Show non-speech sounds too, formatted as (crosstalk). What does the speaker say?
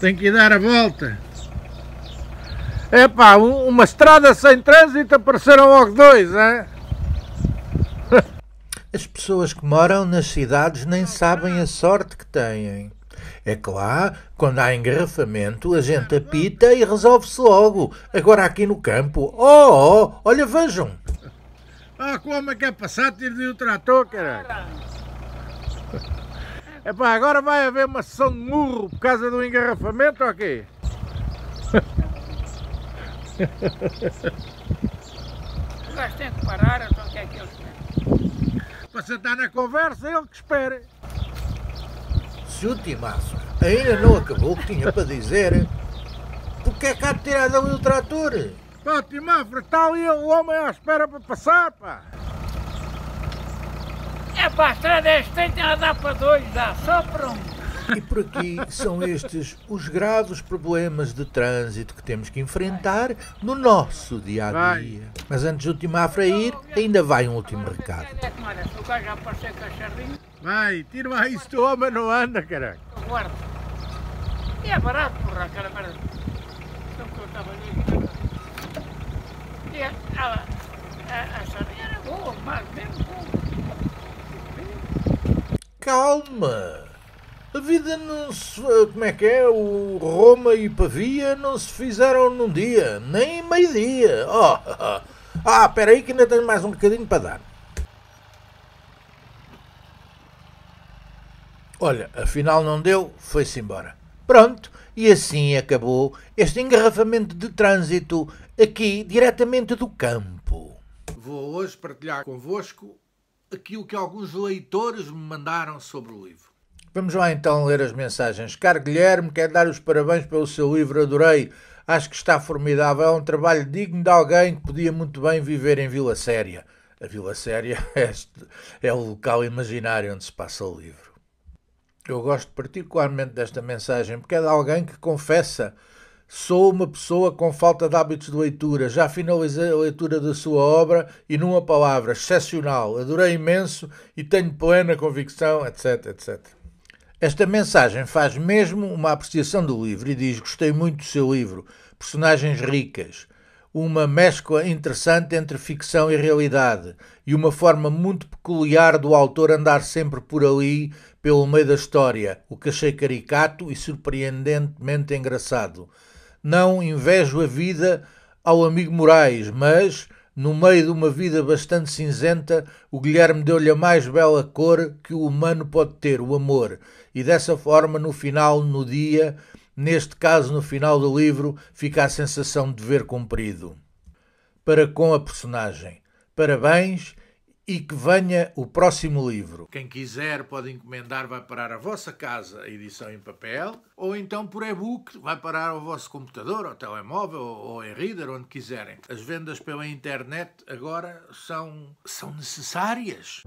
Tem que dar a volta. É pá, uma estrada sem trânsito apareceram logo dois, é? (laughs) As pessoas que moram nas cidades nem sabem a sorte que têm. É que lá, quando há engarrafamento, a gente apita e resolve-se logo. Agora aqui no campo, oh, oh olha, vejam. Ah, como é que é passar, tiro o trator, caralho. Epá, agora vai haver uma sessão de murro por causa do engarrafamento ou quê? (laughs) O gajo tem que parar, então o que é que eles querem? Para sentar na conversa, ele que espere. Se o Timaço ainda não acabou o que tinha para dizer, porque é que há de tirar dali o trator? Pá, Timafra, está ali o homem à espera para passar, pá. É pá, a estrada é ela dá para dois, dá só para um. E por aqui são estes os graves problemas de trânsito que temos que enfrentar no nosso dia a dia. Mas antes do Timafra ir, ainda vai um último recado. Se o gajo aparecer com a sardinha, Vai, tira isso do homem não anda, caralho. eu guardo. E é barato, porra, aquela merda. Então que eu estava ali. E a, a, a, a sardinha era boa, mas mesmo boa. Calma! A vida não se. Como é que é? O Roma e Pavia não se fizeram num dia, nem meio-dia. Oh, ah, espera aí que ainda tenho mais um bocadinho para dar. Olha, afinal não deu, foi-se embora. Pronto, e assim acabou este engarrafamento de trânsito aqui, diretamente do campo. Vou hoje partilhar convosco aquilo que alguns leitores me mandaram sobre o livro. Vamos lá então ler as mensagens. Caro Guilherme, quero dar os parabéns pelo seu livro, adorei. Acho que está formidável. É um trabalho digno de alguém que podia muito bem viver em Vila Séria. A Vila Séria (laughs) é, é o local imaginário onde se passa o livro. Eu gosto particularmente desta mensagem porque é de alguém que confessa Sou uma pessoa com falta de hábitos de leitura. Já finalizei a leitura da sua obra e, numa palavra, excepcional. Adorei imenso e tenho plena convicção, etc, etc. Esta mensagem faz mesmo uma apreciação do livro e diz: Gostei muito do seu livro. Personagens ricas. Uma mescla interessante entre ficção e realidade e uma forma muito peculiar do autor andar sempre por ali, pelo meio da história, o que achei caricato e surpreendentemente engraçado. Não invejo a vida ao amigo Moraes, mas, no meio de uma vida bastante cinzenta, o Guilherme deu-lhe a mais bela cor que o humano pode ter, o amor. E dessa forma, no final, no dia, neste caso no final do livro, fica a sensação de dever cumprido. Para com a personagem. Parabéns e que venha o próximo livro. Quem quiser pode encomendar, vai parar a vossa casa a edição em papel, ou então por e-book, vai parar ao vosso computador, ou telemóvel, ou em reader, onde quiserem. As vendas pela internet agora são, são necessárias.